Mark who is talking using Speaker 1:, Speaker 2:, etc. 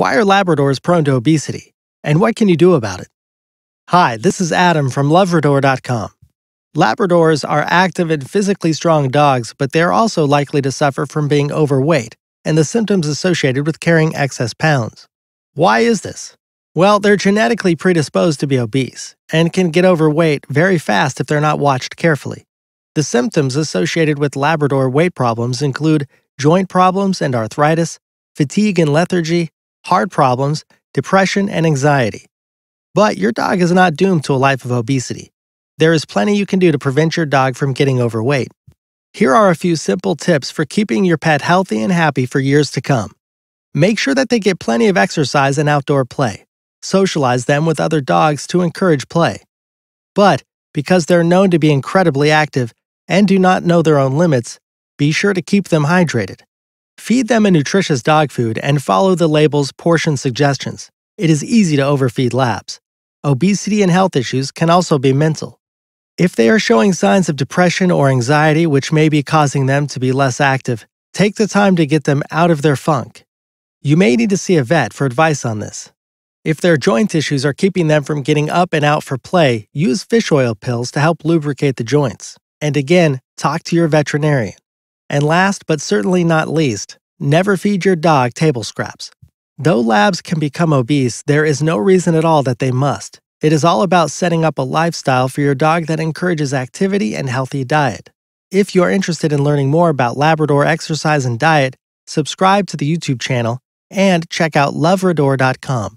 Speaker 1: Why are Labradors prone to obesity? And what can you do about it? Hi, this is Adam from Loverador.com. Labradors are active and physically strong dogs, but they are also likely to suffer from being overweight and the symptoms associated with carrying excess pounds. Why is this? Well, they're genetically predisposed to be obese and can get overweight very fast if they're not watched carefully. The symptoms associated with Labrador weight problems include joint problems and arthritis, fatigue and lethargy, heart problems, depression, and anxiety. But your dog is not doomed to a life of obesity. There is plenty you can do to prevent your dog from getting overweight. Here are a few simple tips for keeping your pet healthy and happy for years to come. Make sure that they get plenty of exercise and outdoor play. Socialize them with other dogs to encourage play. But because they're known to be incredibly active and do not know their own limits, be sure to keep them hydrated. Feed them a nutritious dog food and follow the label's portion suggestions. It is easy to overfeed labs. Obesity and health issues can also be mental. If they are showing signs of depression or anxiety, which may be causing them to be less active, take the time to get them out of their funk. You may need to see a vet for advice on this. If their joint issues are keeping them from getting up and out for play, use fish oil pills to help lubricate the joints. And again, talk to your veterinarian. And last but certainly not least, never feed your dog table scraps. Though labs can become obese, there is no reason at all that they must. It is all about setting up a lifestyle for your dog that encourages activity and healthy diet. If you're interested in learning more about Labrador exercise and diet, subscribe to the YouTube channel and check out loverador.com.